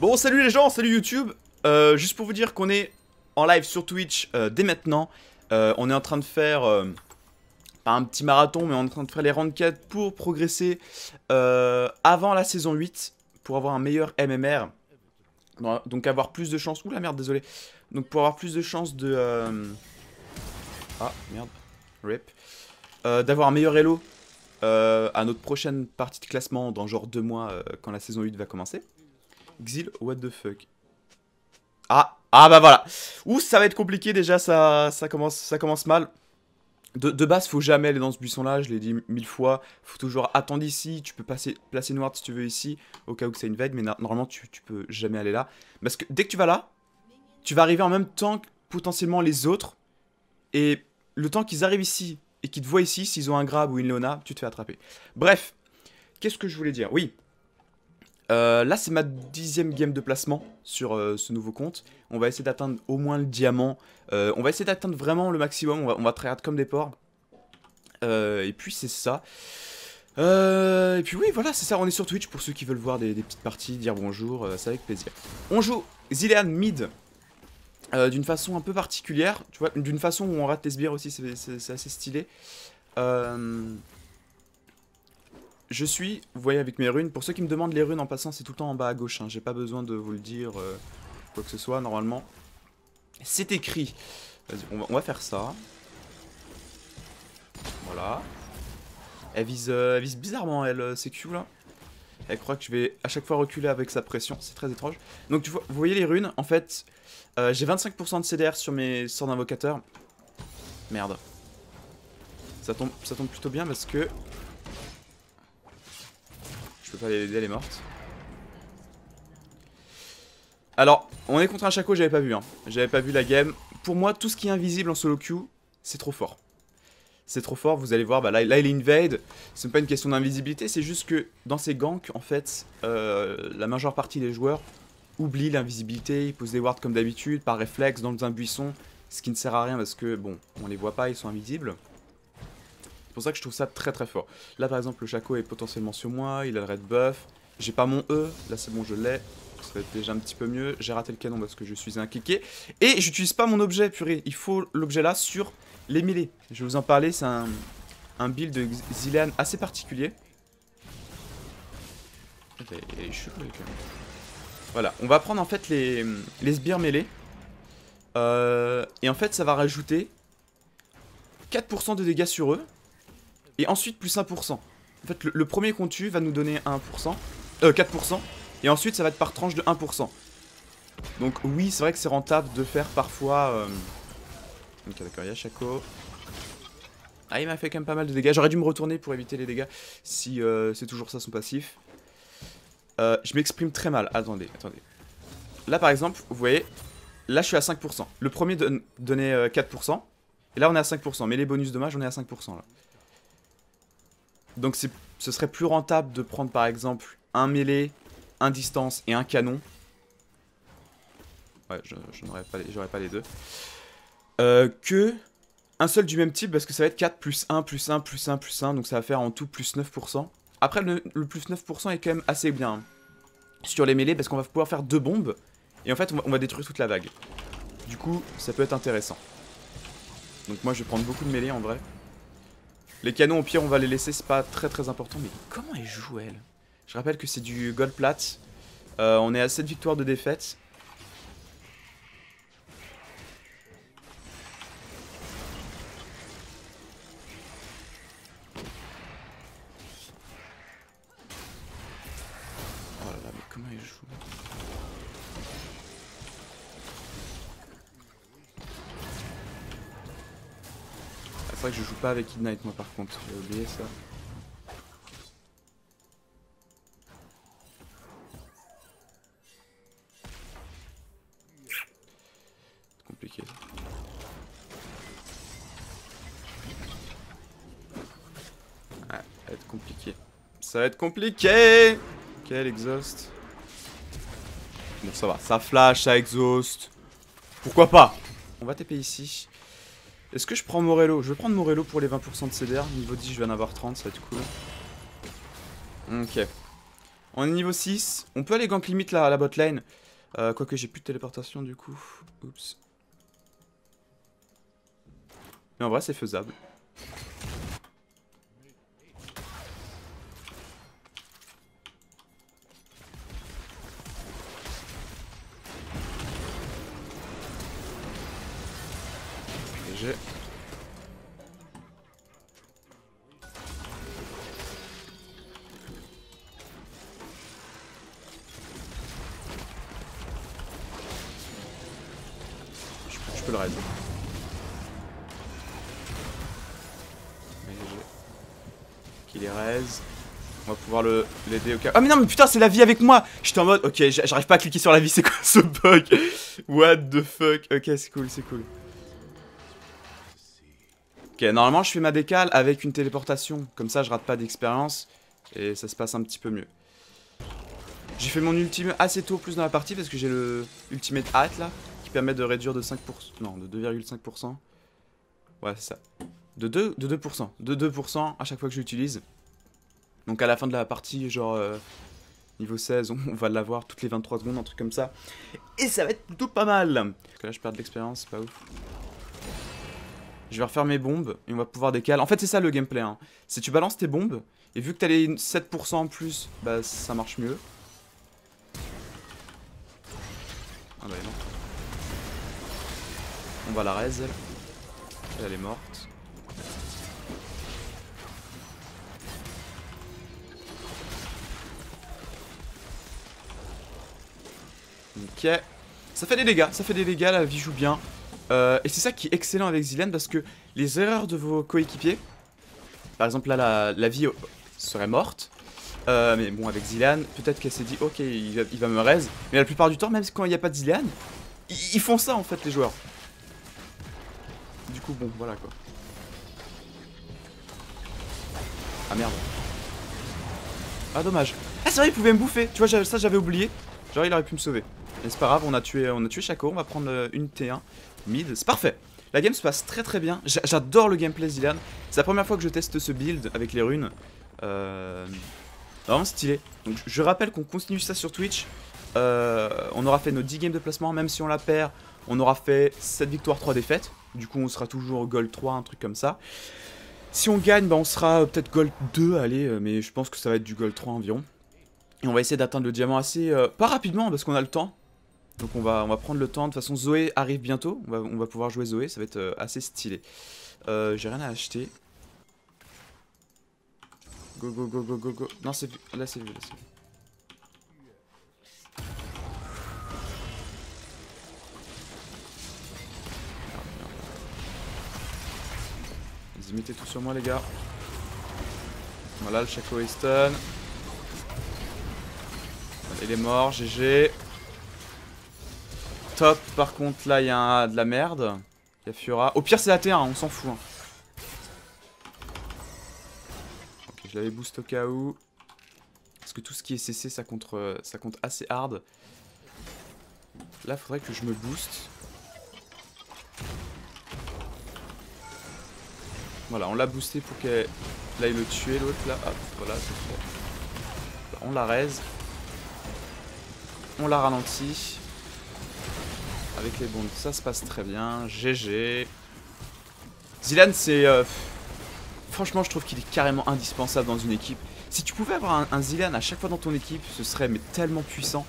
Bon, salut les gens, salut YouTube. Euh, juste pour vous dire qu'on est en live sur Twitch euh, dès maintenant. Euh, on est en train de faire, pas un petit marathon, mais on est en train de faire les ranked pour progresser avant la saison 8, pour avoir un meilleur MMR. Donc avoir plus de chances... Ouh la merde, désolé. Donc pour avoir plus de chances de... Ah, merde. Rip. D'avoir un meilleur elo à notre prochaine partie de classement dans genre deux mois quand la saison 8 va commencer. Xil, what the fuck. Ah, ah bah voilà. Ouh, ça va être compliqué déjà, ça, ça, commence, ça commence mal. De, de base, faut jamais aller dans ce buisson-là, je l'ai dit mille fois. Faut toujours attendre ici, tu peux passer, placer noir si tu veux ici, au cas où c'est une veille, mais normalement tu, tu peux jamais aller là. Parce que dès que tu vas là, tu vas arriver en même temps que potentiellement les autres. Et le temps qu'ils arrivent ici et qu'ils te voient ici, s'ils ont un grab ou une Leona, tu te fais attraper. Bref, qu'est-ce que je voulais dire? Oui. Euh, là, c'est ma dixième game de placement sur euh, ce nouveau compte. On va essayer d'atteindre au moins le diamant. Euh, on va essayer d'atteindre vraiment le maximum. On va, on comme des porcs. Et puis, c'est ça. Et puis, oui, voilà, c'est ça. On est sur Twitch pour ceux qui veulent voir des, des petites parties, dire bonjour. c'est avec plaisir. On joue Zilean mid. d'une façon un peu particulière, tu vois, d'une façon où on rate les sbires aussi, c'est- assez stylé. Je suis, vous voyez avec mes runes, pour ceux qui me demandent les runes en passant, c'est tout le temps en bas à gauche, hein. j'ai pas besoin de vous le dire, euh, quoi que ce soit, normalement. C'est écrit. Vas-y, on va, faire ça. Voilà. Elle vise, euh, elle vise bizarrement, elle, euh, CQ là. Elle croit que je vais à chaque fois reculer avec sa pression, c'est très étrange. Donc vous voyez les runes, en fait, euh, j'ai 25% de CDR sur mes sorts d'invocateur. Merde. Ça tombe, ça tombe plutôt bien parce que elle est morte. Alors, on est contre un Chaco, j'avais pas vu. Hein. J'avais pas vu la game. Pour moi, tout ce qui est invisible en solo queue, c'est trop fort. C'est trop fort, vous allez voir, bah là, là il invade. C'est pas une question d'invisibilité, c'est juste que dans ces ganks, en fait, euh, la majeure partie des joueurs oublient l'invisibilité, ils posent des wards comme d'habitude, par réflexe, dans un buisson, ce qui ne sert à rien parce que, bon, on les voit pas, ils sont invisibles. C'est pour ça que je trouve ça très très fort. Là par exemple le Chaco est potentiellement sur moi, il a le red buff. J'ai pas mon E, là c'est bon je l'ai. Ça va être déjà un petit peu mieux. J'ai raté le canon parce que je suis un cliqué. Et j'utilise pas mon objet purée. Il faut l'objet là sur les mêlées. Je vais vous en parler, c'est un, un build de Zilean assez particulier. Chelou, le canon. Voilà, on va prendre en fait les, les sbires mêlés. Euh, et en fait ça va rajouter 4% de dégâts sur eux. Et ensuite plus 1%. En fait, le, premier qu'on tue va nous donner 1%. Euh, 4%. Et ensuite, ça va être par tranche de 1%. Donc oui, c'est vrai que c'est rentable de faire parfois... euh, Ok, d'accord, il y a Chaco. Ah, il m'a fait quand même pas mal de dégâts. J'aurais dû me retourner pour éviter les dégâts si euh, c'est toujours ça son passif. Euh, je m'exprime très mal. Attendez, attendez. Là, par exemple, vous voyez, là, je suis à 5%. Le premier donnait euh, 4%. Et là, on est à 5%. Mais les bonus dommages, on est à 5% là. Donc ce serait plus rentable de prendre par exemple un mêlée, un distance et un canon. Ouais, je, n'aurais pas, les- j'aurais pas les deux. Euh, que un seul du même type parce que ça va être 4 plus 1 plus 1 plus 1 plus 1. Donc ça va faire en tout plus 9%. Après le, le plus 9% est quand même assez bien hein, sur les mêlées parce qu'on va pouvoir faire deux bombes. Et en fait on va, on va détruire toute la vague. Du coup ça peut être intéressant. Donc moi je vais prendre beaucoup de mêlées en vrai. Les canons, au pire, on va les laisser, c'est pas très très important. Mais comment elle joue, elle? Je rappelle que c'est du gold plat. Euh, on est à 7 victoires de défaite. Que je joue pas avec Ignite moi par contre, j'ai oublié ça. Compliqué. Ouais, ça va être compliqué. Ça va être compliqué Quel exhaust. Bon ça va, ça flash, ça exhaust. Pourquoi pas? On va TP ici. Est-ce que je prends Morello? Je vais prendre Morello pour les 20% de CDR. Niveau 10, je vais en avoir 30, ça va être cool. Ok. On est niveau 6. On peut aller gank limite à la bot lane. Euh, Quoique j'ai plus de téléportation du coup. Oups. Mais en vrai c'est faisable. Le raid. Qu'il est raise. On va pouvoir le l'aider au cas. Ah mais non mais putain c'est la vie avec moi. J'étais en mode ok j'arrive pas à cliquer sur la vie c'est quoi ce bug? What the fuck? Ok c'est cool c'est cool. Ok normalement je fais ma décale avec une téléportation. Comme ça je rate pas d'expérience Et ça se passe un petit peu mieux. J'ai fait mon ultime assez tôt plus dans la partie Parce que j'ai le ultimate hat là Qui permet de réduire de 5% Non de 2,5% Ouais c'est ça de 2%, de 2%, de 2% à chaque fois que je l'utilise donc à la fin de la partie, genre euh, niveau 16, on, on va l'avoir toutes les 23 secondes, un truc comme ça. Et ça va être plutôt pas mal. Parce que là je perds de l'expérience, c'est pas ouf. Je vais refaire mes bombes et on va pouvoir décaler. En fait c'est ça le gameplay. Hein. C'est tu balances tes bombes et vu que t'as les 7% en plus, bah ça marche mieux. Va la raise elle. Elle est morte. Ok. Ça fait des dégâts, ça fait des dégâts, la vie joue bien. Euh, et c'est ça qui est excellent avec Zilean parce que les erreurs de vos coéquipiers, par exemple là la, vie serait morte, euh, mais bon avec Zilean, peut-être qu'elle s'est dit ok il va, me raise, mais la plupart du temps, même quand il n'y a pas de Zilean, ils, ils font ça en fait les joueurs. Bon voilà quoi. Ah merde. Ah dommage. Ah c'est vrai il pouvait me bouffer, tu vois ça j'avais oublié. Genre il aurait pu me sauver. Mais c'est pas grave, on a tué, on a tué Shaco, on va prendre euh, une T1 mid, c'est parfait. La game se passe très très bien, J'a- j'adore le gameplay Zilan. C'est la première fois que je teste ce build avec les runes. Euh... Vraiment stylé. Donc je rappelle qu'on continue ça sur Twitch. Euh, on aura fait nos 10 games de placement, même si on la perd, on aura fait 7 victoires, 3 défaites. Du coup on sera toujours gold 3, un truc comme ça. Si on gagne, bah, on sera euh, peut-être gold 2, allez, euh, mais je pense que ça va être du gold 3 environ. Et on va essayer d'atteindre le diamant assez... euh, pas rapidement, parce qu'on a le temps. Donc on va, on va prendre le temps. De toute façon, Zoé arrive bientôt. On va, pouvoir jouer Zoé, ça va être assez stylé. J'ai rien à acheter. Go, go, go, go, go, go. Non, c'est. Là, c'est vu, là, c'est vu. Vas-y, mettez tout sur moi, les gars. Voilà, le Chaco est stun. Il est mort, GG. Top, par contre, là, il y a de la merde. Il y a Fiora. Au pire, c'est la T1, on s'en fout. hein. Ok, je l'avais boost au cas où. Parce que tout ce qui est CC, ça compte, euh, ça compte assez hard. Là, faudrait que je me booste. Voilà, on l'a boosté pour qu'elle aille le tuer, l'autre, là. Hop, voilà, c'est fait. On la raise. On la ralentit. Avec les bonds, ça se passe très bien. GG. Zilan, c'est... euh, Franchement, je trouve qu'il est carrément indispensable dans une équipe. Si tu pouvais avoir un, un Zilan à chaque fois dans ton équipe, ce serait mais tellement puissant.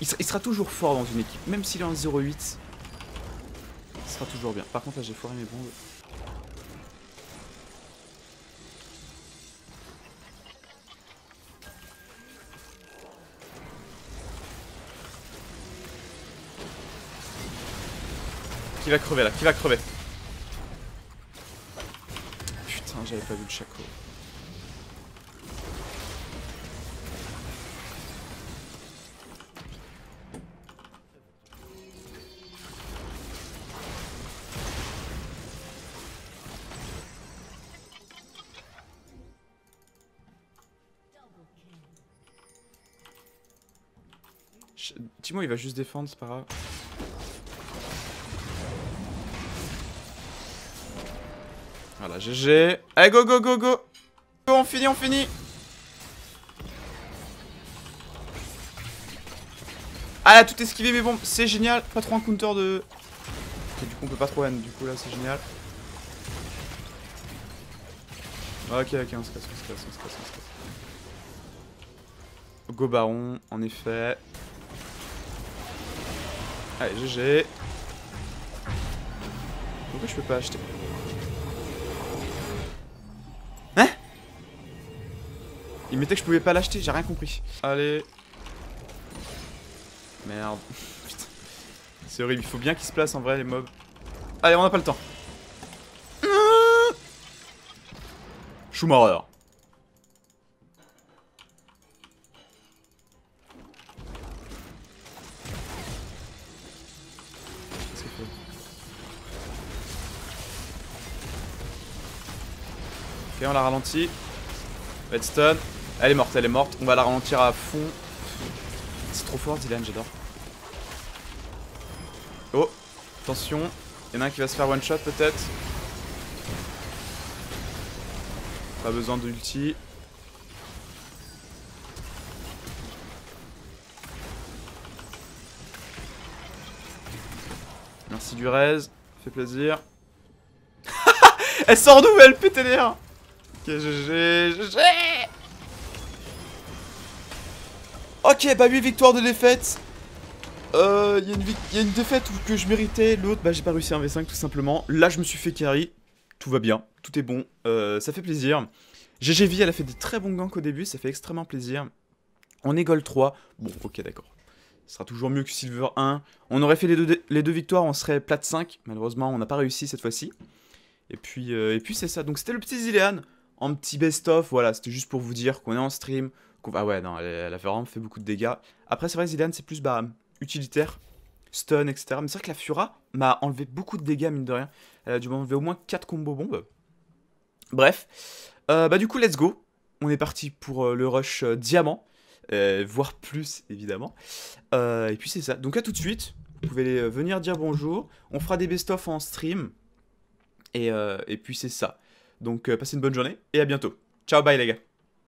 Il, ser- il sera toujours fort dans une équipe, même s'il est en 0-8. Il sera toujours bien. Par contre, là, j'ai foiré mes bombes. Qui va crever là Qui va crever Putain, j'avais pas vu le Chaco. Ch- Timo il va juste défendre, c'est pas grave. Voilà, GG. Allez, go, go, go, go. Go, on finit, on finit. Ah là, tout esquivé, mais bon, c'est génial. Pas trop un counter de... Du coup, on peut pas trop end, du coup, là, c'est génial. Ok, ok, on se casse, on se casse, on se casse, on se casse. Go Baron, en effet. Allez, GG. Pourquoi je peux pas acheter? Il mettait que je pouvais pas l'acheter, j'ai rien compris. Allez. Merde. Putain. C'est horrible, il faut bien qu'ils se placent en vrai les mobs. Allez, on n'a pas le temps. Mort alors. Ok, on l'a ralenti. Redstone. Elle est morte, elle est morte. On va la ralentir à fond. C'est trop fort, Dylan, j'adore. Oh, attention. Il y en a un qui va se faire one shot peut-être. Pas besoin d'ulti. Merci du raise, fait plaisir. elle sort d'où elle pète Ok, GG, GG Ok, bah 8 victoires de défaite. Euh, il y, a une défaite que je méritais, l'autre, bah j'ai pas réussi un V5 tout simplement. Là, je me suis fait carry, tout va bien, tout est bon, euh, ça fait plaisir. GGV, elle a fait des très bons ganks au début, ça fait extrêmement plaisir. On est gold 3, bon, ok, d'accord. Ce sera toujours mieux que Silver 1. On aurait fait les deux, victoires, on serait plate 5. Malheureusement, on n'a pas réussi cette fois-ci. Et puis, euh, et puis c'est ça. Donc c'était le petit Zilean en petit best-of. Voilà, c'était juste pour vous dire qu'on est en stream. Ah ouais, non, elle, a vraiment fait beaucoup de dégâts. Après, c'est vrai, Zilean, c'est plus bah, utilitaire, stun, etc. Mais c'est vrai que la Fura m'a enlevé beaucoup de dégâts, mine de rien. Elle a dû m'enlever au moins 4 combos bombes. Bref. Euh, bah du coup, let's go. On est parti pour euh, le rush diamant. Euh, voire plus évidemment. Et puis c'est ça. Donc à tout de suite. Vous pouvez venir dire bonjour. On fera des best-of en stream. Et, et puis c'est ça. Donc passez une bonne journée et à bientôt. Ciao, bye les gars.